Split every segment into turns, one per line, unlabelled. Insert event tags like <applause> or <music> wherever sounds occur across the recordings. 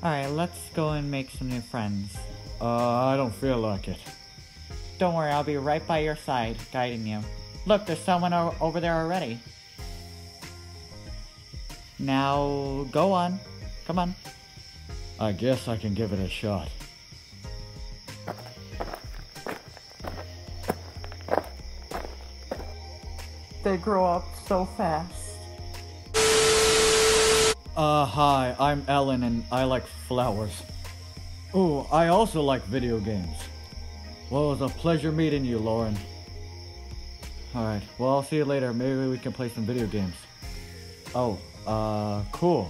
Alright, let's go and make some new friends.
Uh, I don't feel like it.
Don't worry, I'll be right by your side, guiding you. Look, there's someone over there already. Now, go on. Come on.
I guess I can give it a shot.
They grow up so fast.
Uh, hi, I'm Ellen and I like flowers. Ooh, I also like video games. Well, it was a pleasure meeting you, Lauren. Alright, well, I'll see you later. Maybe we can play some video games. Oh, uh, cool.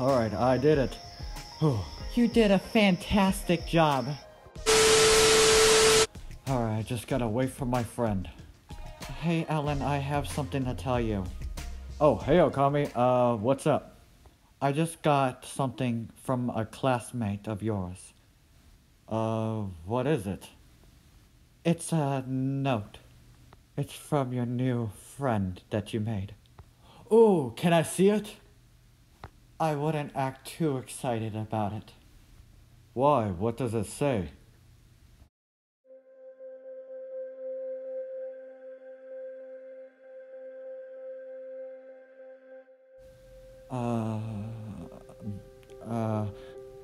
Alright, I did it. Whew. <sighs>
You did a fantastic job.
Alright, I just gotta wait for my friend.
Hey, Ellen, I have something to tell you.
Oh, hey, Okami, uh, what's up?
I just got something from a classmate of yours.
Uh, what is it?
It's a note. It's from your new friend that you made.
Ooh, can I see it?
I wouldn't act too excited about it.
Why? What does it say?
Uh, uh,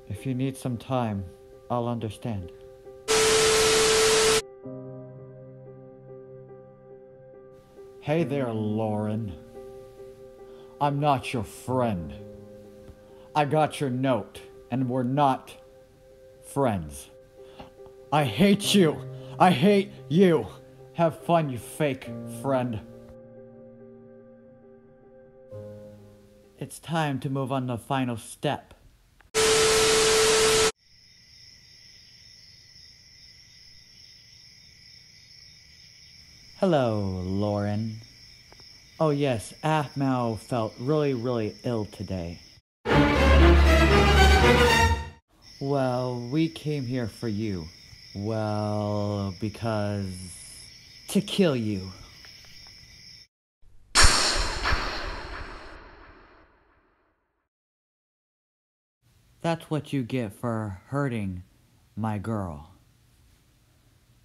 if you need some time, I'll understand.
Hey there, Lauren. I'm not your friend. I got your note, and we're not friends. I hate you. I hate you. Have fun, you fake friend.
It's time to move on the final step. Hello, Lauren. Oh yes, Aphmau felt really, really ill today. Well, we came here for you. Well, because... to kill you. That's what you get for hurting my girl.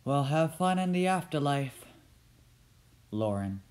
Well, have fun in the afterlife, Lauren.